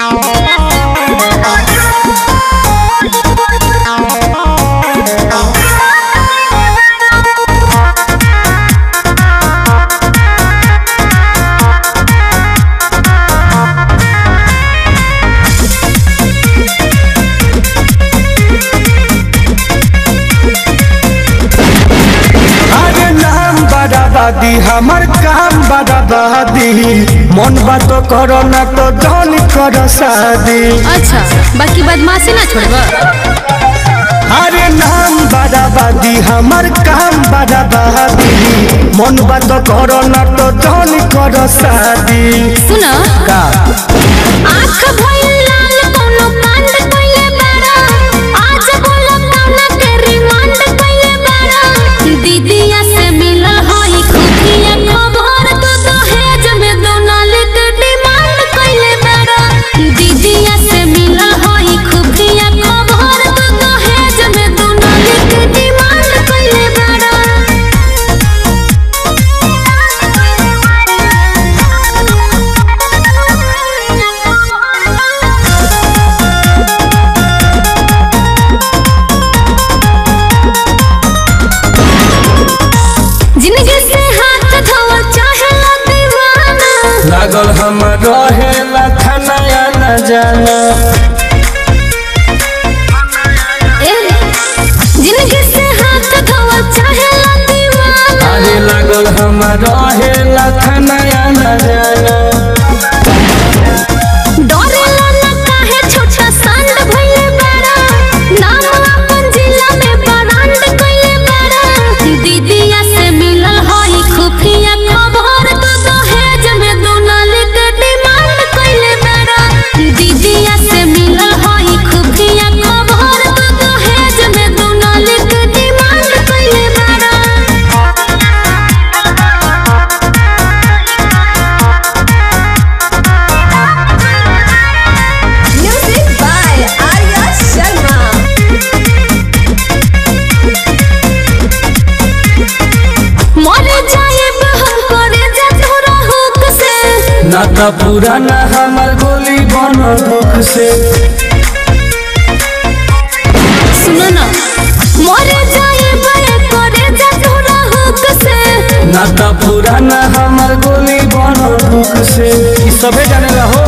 अरे बराबादी हमर काम बराबादी मन बात तो करो ना तो जौन करो शादी अच्छा बाकी बदमाशी ना छोड़बा अरे नाम बराबादी हमर काम बराबादी मन बात तो करो ना तो जौन करो शादी सुना का आँख भइल लागल हम रहे लखनया न जाना। ना तो पुराना हमर गोली बन दुख से। सुनो ना मरे जाए मरे करे जा तोरा हुक से। ना तो पुराना हमर गोली बन दुख से। सबे जाने हो